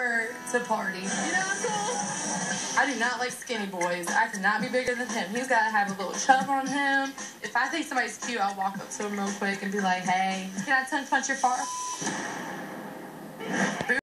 her to party. You know what's cool? I do not like skinny boys. I cannot be bigger than him. He's got to have a little chub on him. If I think somebody's cute, I'll walk up to him real quick and be like, hey, can I tongue punch your far?